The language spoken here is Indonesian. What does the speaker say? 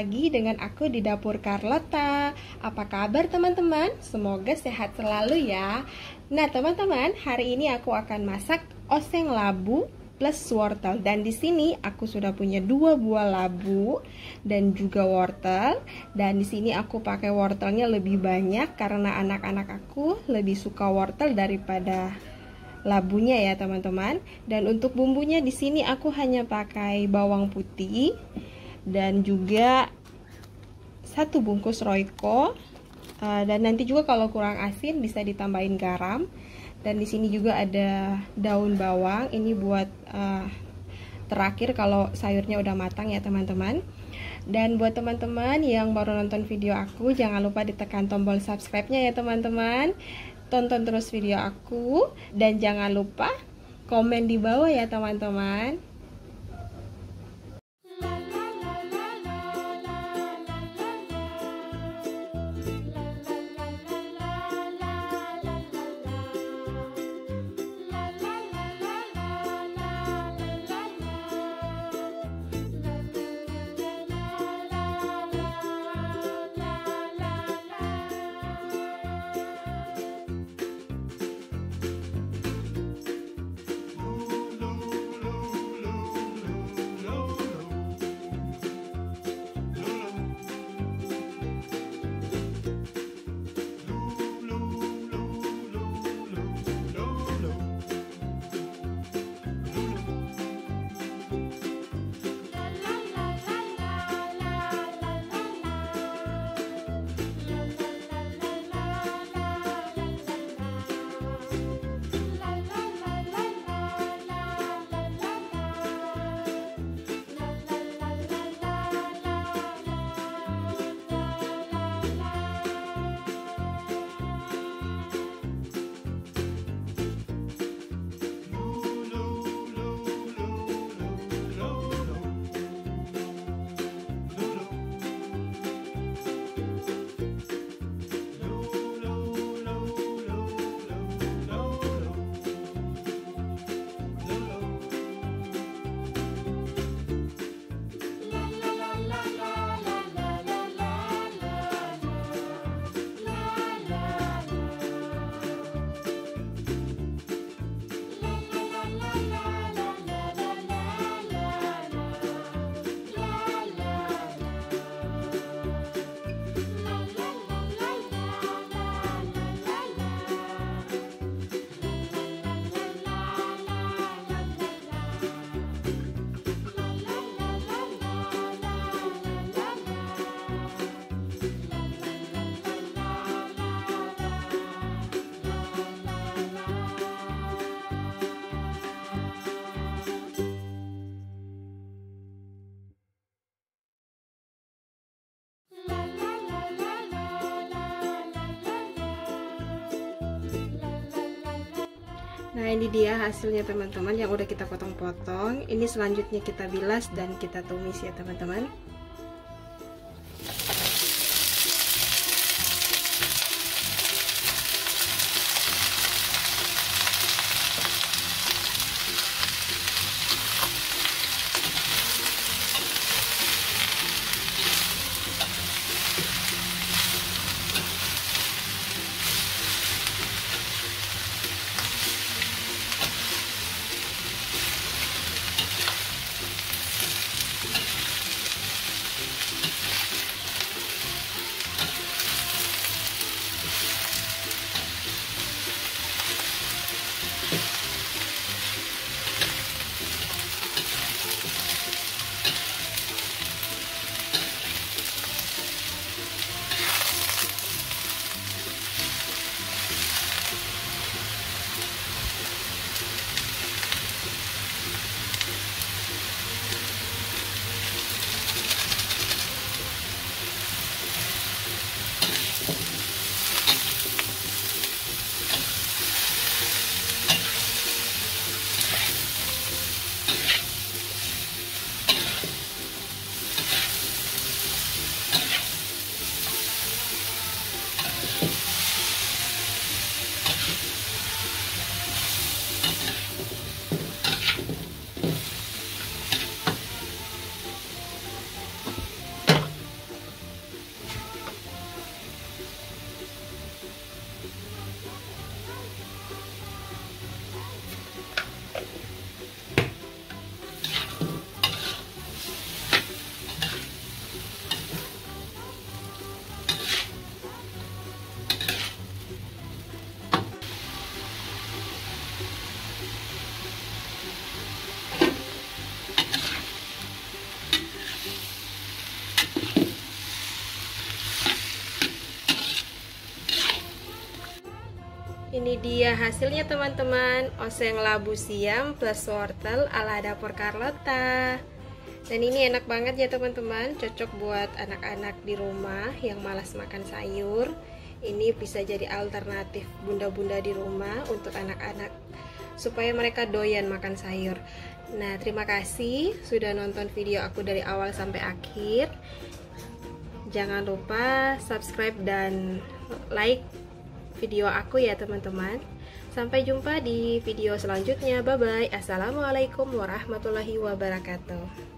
lagi dengan aku di Dapur Carlota Apa kabar teman-teman? Semoga sehat selalu ya Nah teman-teman, hari ini aku akan masak oseng labu plus wortel Dan di sini aku sudah punya dua buah labu dan juga wortel Dan di sini aku pakai wortelnya lebih banyak karena anak-anak aku lebih suka wortel daripada labunya ya teman-teman. Dan untuk bumbunya di sini aku hanya pakai bawang putih, dan juga satu bungkus royco uh, dan nanti juga kalau kurang asin bisa ditambahin garam. Dan di sini juga ada daun bawang. Ini buat uh, terakhir kalau sayurnya udah matang ya teman-teman. Dan buat teman-teman yang baru nonton video aku jangan lupa ditekan tombol subscribe-nya ya teman-teman. Tonton terus video aku. Dan jangan lupa komen di bawah ya teman-teman Nah ini dia hasilnya teman-teman yang udah kita potong-potong. Ini selanjutnya kita bilas dan kita tumis ya teman-teman Ini dia hasilnya teman-teman. Oseng labu siam plus wortel ala dapur Carlota Dan ini enak banget ya teman-teman. Cocok buat anak-anak di rumah yang malas makan sayur. Ini bisa jadi alternatif bunda-bunda di rumah untuk anak-anak Supaya mereka doyan makan sayur. Nah terima kasih sudah nonton video aku dari awal sampai akhir. Jangan lupa subscribe dan like video aku ya teman-teman. Sampai jumpa di video selanjutnya. Bye bye. Assalamualaikum warahmatullahi wabarakatuh.